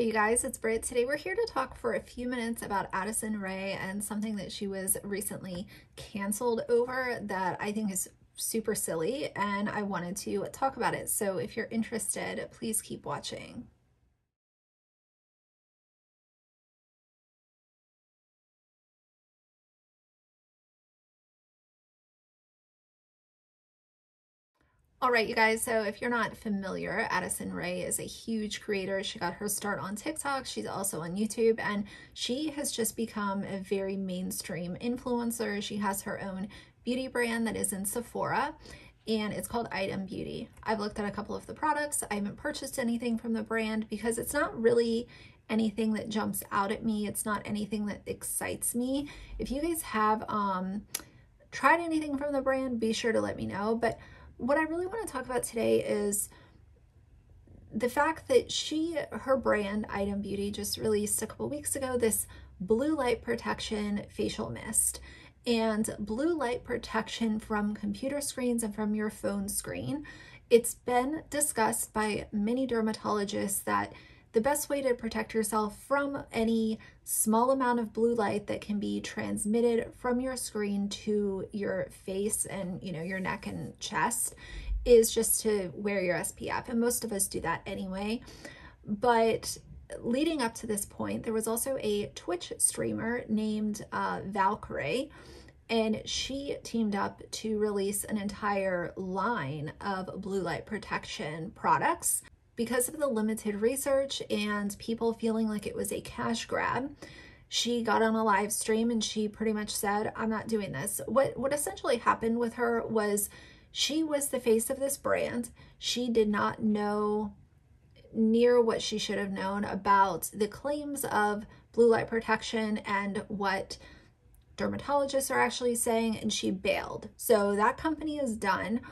Hey you guys, it's Britt. Today we're here to talk for a few minutes about Addison Rae and something that she was recently canceled over that I think is super silly and I wanted to talk about it. So if you're interested, please keep watching. All right, you guys, so if you're not familiar, Addison Rae is a huge creator. She got her start on TikTok. She's also on YouTube, and she has just become a very mainstream influencer. She has her own beauty brand that is in Sephora, and it's called Item Beauty. I've looked at a couple of the products. I haven't purchased anything from the brand because it's not really anything that jumps out at me. It's not anything that excites me. If you guys have um, tried anything from the brand, be sure to let me know. But what I really want to talk about today is the fact that she, her brand, Item Beauty, just released a couple weeks ago this blue light protection facial mist. And blue light protection from computer screens and from your phone screen. It's been discussed by many dermatologists that the best way to protect yourself from any small amount of blue light that can be transmitted from your screen to your face and you know your neck and chest is just to wear your SPF and most of us do that anyway. But leading up to this point there was also a Twitch streamer named uh, Valkyrae and she teamed up to release an entire line of blue light protection products because of the limited research and people feeling like it was a cash grab, she got on a live stream and she pretty much said, I'm not doing this. What, what essentially happened with her was she was the face of this brand. She did not know near what she should have known about the claims of blue light protection and what dermatologists are actually saying, and she bailed. So that company is done.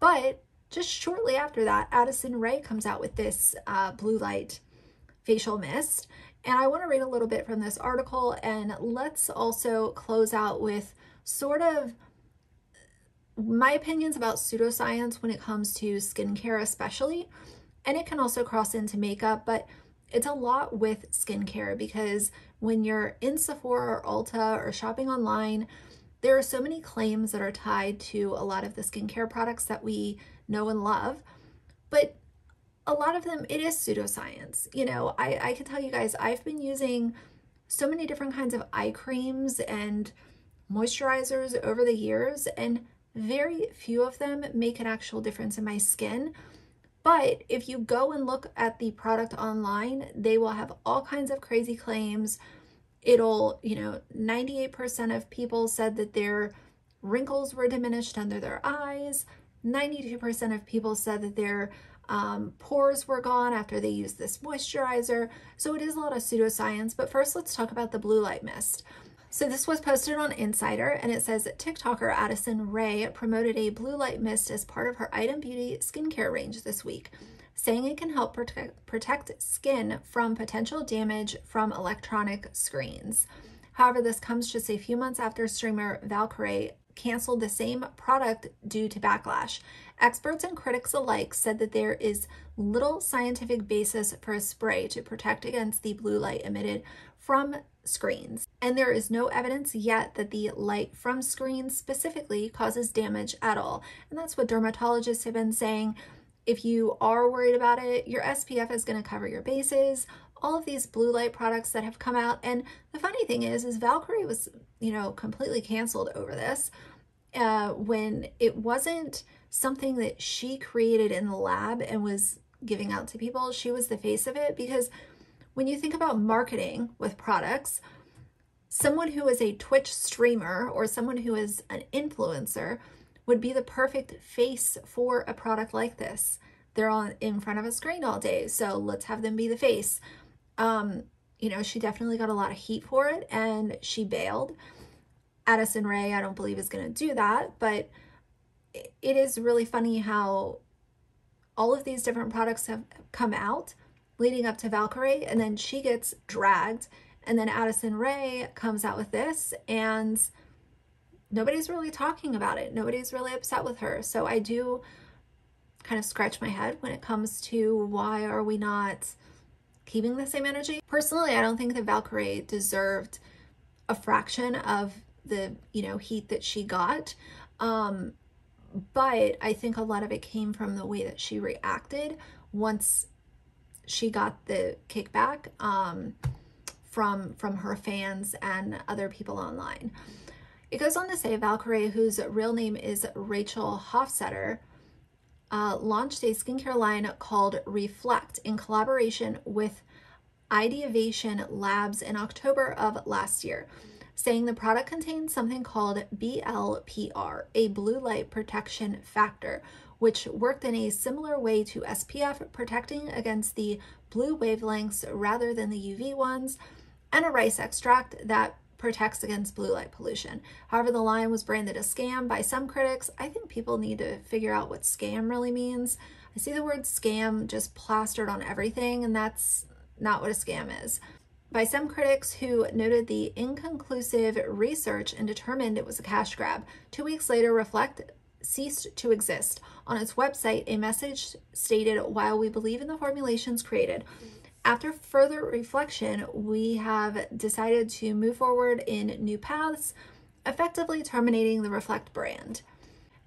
But just shortly after that, Addison Rae comes out with this uh, blue light facial mist. And I want to read a little bit from this article and let's also close out with sort of my opinions about pseudoscience when it comes to skincare especially. And it can also cross into makeup, but it's a lot with skincare because when you're in Sephora or Ulta or shopping online, there are so many claims that are tied to a lot of the skincare products that we know and love, but a lot of them, it is pseudoscience. You know, I, I can tell you guys, I've been using so many different kinds of eye creams and moisturizers over the years, and very few of them make an actual difference in my skin. But if you go and look at the product online, they will have all kinds of crazy claims it'll, you know, 98% of people said that their wrinkles were diminished under their eyes. 92% of people said that their um, pores were gone after they used this moisturizer. So it is a lot of pseudoscience. But first, let's talk about the blue light mist. So this was posted on Insider and it says that TikToker Addison Rae promoted a blue light mist as part of her Item Beauty skincare range this week saying it can help protect, protect skin from potential damage from electronic screens. However, this comes just a few months after streamer Valkyrae canceled the same product due to backlash. Experts and critics alike said that there is little scientific basis for a spray to protect against the blue light emitted from screens. And there is no evidence yet that the light from screens specifically causes damage at all. And that's what dermatologists have been saying if you are worried about it, your SPF is going to cover your bases. All of these blue light products that have come out. And the funny thing is, is Valkyrae was, you know, completely canceled over this uh, when it wasn't something that she created in the lab and was giving out to people. She was the face of it because when you think about marketing with products, someone who is a Twitch streamer or someone who is an influencer would be the perfect face for a product like this. They're on in front of a screen all day, so let's have them be the face. Um, you know, she definitely got a lot of heat for it and she bailed. Addison Rae, I don't believe is going to do that, but it is really funny how all of these different products have come out leading up to Valkyrae and then she gets dragged and then Addison Rae comes out with this and nobody's really talking about it. Nobody's really upset with her. So I do kind of scratch my head when it comes to why are we not keeping the same energy. Personally, I don't think that Valkyrae deserved a fraction of the, you know, heat that she got. Um, but I think a lot of it came from the way that she reacted once she got the kickback um, from from her fans and other people online. It goes on to say Valkyrae, whose real name is Rachel Hofstetter, uh, launched a skincare line called Reflect in collaboration with Ideavation Labs in October of last year, saying the product contains something called BLPR, a blue light protection factor, which worked in a similar way to SPF, protecting against the blue wavelengths rather than the UV ones, and a rice extract that protects against blue light pollution. However, the line was branded a scam by some critics. I think people need to figure out what scam really means. I see the word scam just plastered on everything, and that's not what a scam is. By some critics who noted the inconclusive research and determined it was a cash grab. Two weeks later, Reflect ceased to exist. On its website, a message stated, While we believe in the formulations created, after further reflection, we have decided to move forward in new paths, effectively terminating the Reflect brand.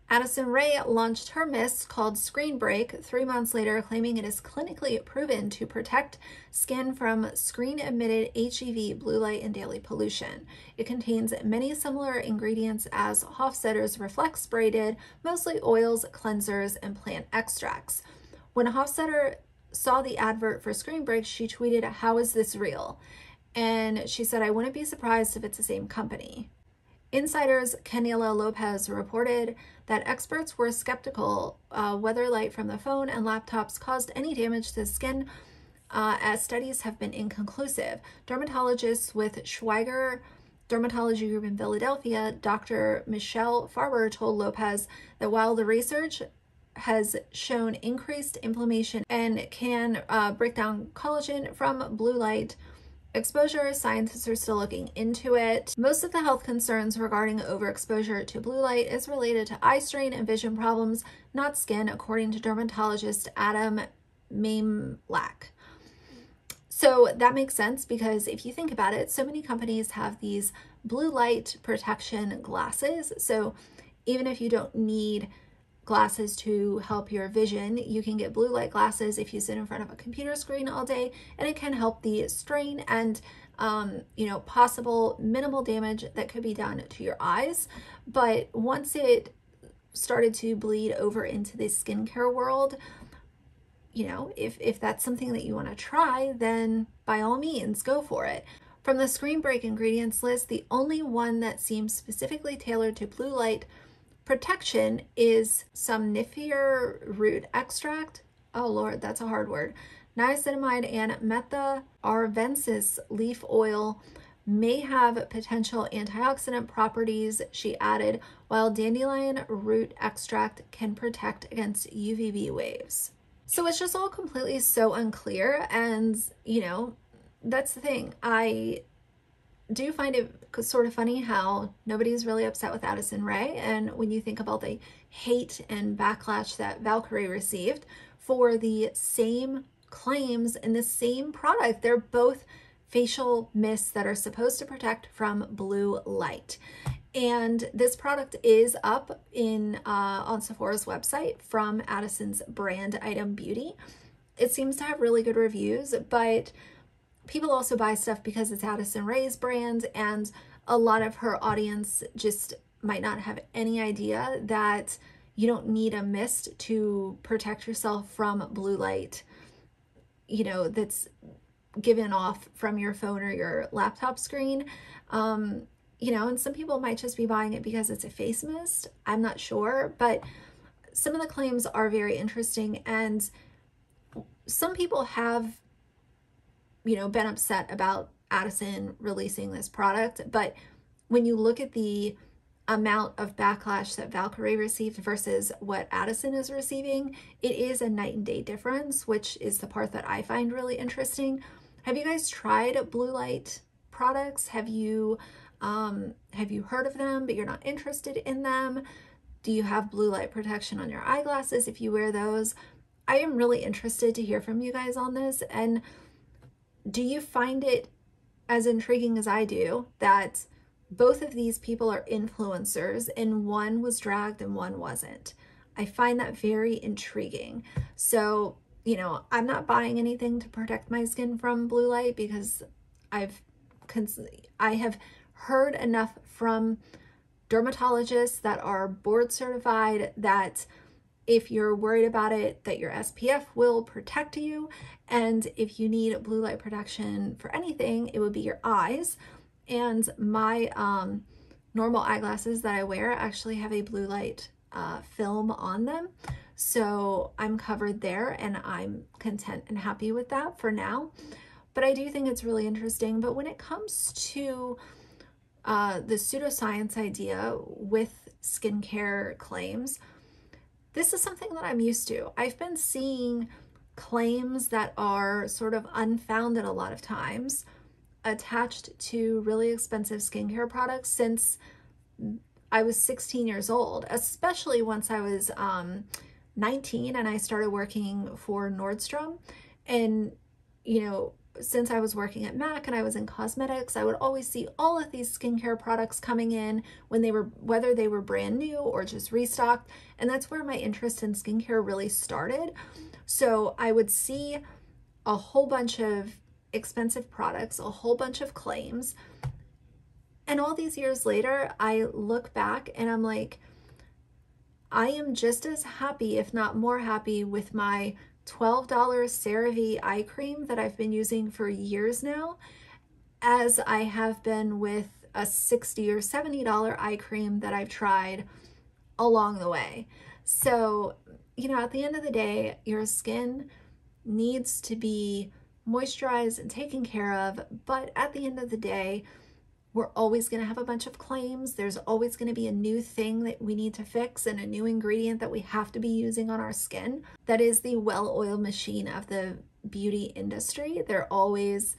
Addison Ray launched her mist called Screen Break three months later, claiming it is clinically proven to protect skin from screen emitted HEV blue light and daily pollution. It contains many similar ingredients as Hofstetter's Reflect Spray did, mostly oils, cleansers, and plant extracts. When Hofstetter saw the advert for Screen Break, she tweeted, How is this real? And she said, I wouldn't be surprised if it's the same company. Insiders Canela Lopez reported that experts were skeptical uh, whether light from the phone and laptops caused any damage to the skin, uh, as studies have been inconclusive. Dermatologists with Schweiger Dermatology Group in Philadelphia, Dr. Michelle Farber told Lopez that while the research has shown increased inflammation and can uh, break down collagen from blue light exposure. Scientists are still looking into it. Most of the health concerns regarding overexposure to blue light is related to eye strain and vision problems, not skin, according to dermatologist Adam Mamelak. So that makes sense because if you think about it, so many companies have these blue light protection glasses. So even if you don't need glasses to help your vision. You can get blue light glasses if you sit in front of a computer screen all day, and it can help the strain and um, you know, possible minimal damage that could be done to your eyes. But once it started to bleed over into the skincare world, you know, if, if that's something that you want to try, then by all means, go for it. From the Screen Break ingredients list, the only one that seems specifically tailored to blue light protection is some somniferous root extract. Oh Lord, that's a hard word. Niacinamide and mentha arvensis leaf oil may have potential antioxidant properties, she added, while dandelion root extract can protect against UVB waves. So it's just all completely so unclear. And, you know, that's the thing. I do you find it sort of funny how nobody's really upset with Addison Rae? And when you think about the hate and backlash that Valkyrae received for the same claims in the same product, they're both facial mists that are supposed to protect from blue light. And this product is up in uh, on Sephora's website from Addison's brand item beauty. It seems to have really good reviews, but people also buy stuff because it's Addison Rae's brand, and a lot of her audience just might not have any idea that you don't need a mist to protect yourself from blue light, you know, that's given off from your phone or your laptop screen. Um, you know, and some people might just be buying it because it's a face mist. I'm not sure, but some of the claims are very interesting and some people have you know, been upset about Addison releasing this product, but when you look at the amount of backlash that Valkyrae received versus what Addison is receiving, it is a night and day difference, which is the part that I find really interesting. Have you guys tried blue light products? Have you um, have you heard of them, but you're not interested in them? Do you have blue light protection on your eyeglasses if you wear those? I am really interested to hear from you guys on this. And do you find it as intriguing as I do that both of these people are influencers and one was dragged and one wasn't? I find that very intriguing. So, you know, I'm not buying anything to protect my skin from blue light because I've I have heard enough from dermatologists that are board certified that if you're worried about it, that your SPF will protect you. And if you need blue light protection for anything, it would be your eyes. And my um, normal eyeglasses that I wear actually have a blue light uh, film on them. So I'm covered there and I'm content and happy with that for now. But I do think it's really interesting. But when it comes to uh, the pseudoscience idea with skincare claims, this is something that I'm used to. I've been seeing claims that are sort of unfounded a lot of times attached to really expensive skincare products since I was 16 years old, especially once I was um, 19 and I started working for Nordstrom. And, you know, since I was working at MAC and I was in cosmetics, I would always see all of these skincare products coming in when they were, whether they were brand new or just restocked. And that's where my interest in skincare really started. So I would see a whole bunch of expensive products, a whole bunch of claims. And all these years later, I look back and I'm like, I am just as happy, if not more happy, with my $12 CeraVe eye cream that I've been using for years now as I have been with a 60 or $70 eye cream that I've tried along the way. So, you know, at the end of the day, your skin needs to be moisturized and taken care of, but at the end of the day, we're always going to have a bunch of claims. There's always going to be a new thing that we need to fix and a new ingredient that we have to be using on our skin. That is the well-oiled machine of the beauty industry. They're always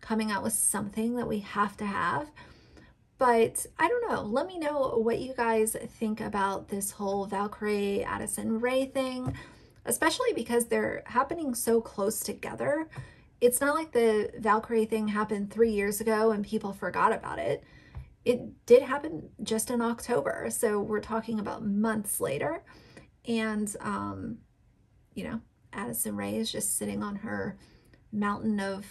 coming out with something that we have to have. But I don't know. Let me know what you guys think about this whole Valkyrae Addison Rae thing, especially because they're happening so close together it's not like the Valkyrae thing happened three years ago and people forgot about it. It did happen just in October. So we're talking about months later. And, um, you know, Addison Rae is just sitting on her mountain of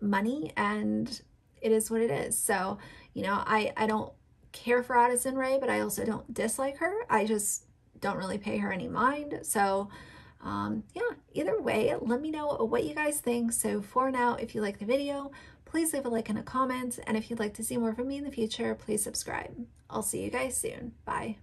money and it is what it is. So, you know, I, I don't care for Addison Rae, but I also don't dislike her. I just don't really pay her any mind. So, um, yeah, either way, let me know what you guys think. So for now, if you like the video, please leave a like and a comment. And if you'd like to see more from me in the future, please subscribe. I'll see you guys soon. Bye.